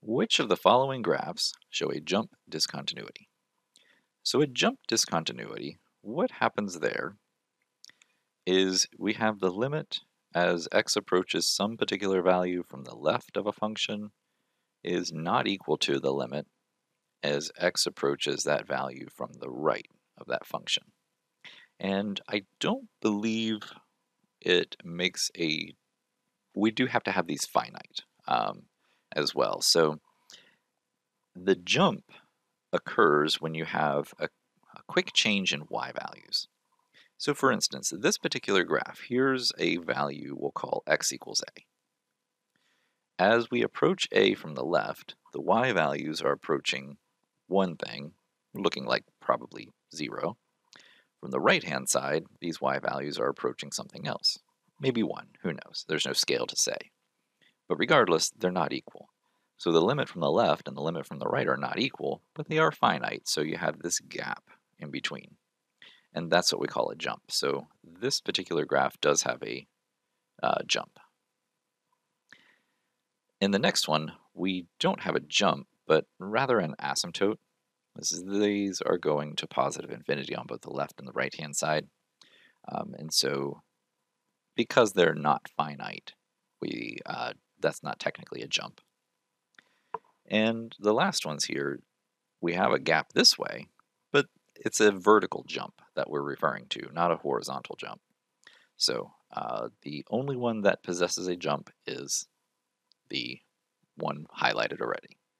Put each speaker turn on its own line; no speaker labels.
Which of the following graphs show a jump discontinuity? So a jump discontinuity, what happens there is we have the limit as x approaches some particular value from the left of a function is not equal to the limit as x approaches that value from the right of that function. And I don't believe it makes a, we do have to have these finite um, as well. So the jump occurs when you have a, a quick change in y values. So for instance, this particular graph, here's a value we'll call x equals a. As we approach a from the left, the y values are approaching one thing, looking like probably 0. From the right-hand side, these y values are approaching something else. Maybe 1, who knows? There's no scale to say. But regardless, they're not equal. So the limit from the left and the limit from the right are not equal, but they are finite, so you have this gap in between and that's what we call a jump. So this particular graph does have a uh, jump. In the next one, we don't have a jump, but rather an asymptote. Is, these are going to positive infinity on both the left and the right-hand side. Um, and so because they're not finite, we uh, that's not technically a jump. And the last ones here, we have a gap this way, but it's a vertical jump that we're referring to, not a horizontal jump. So uh, the only one that possesses a jump is the one highlighted already.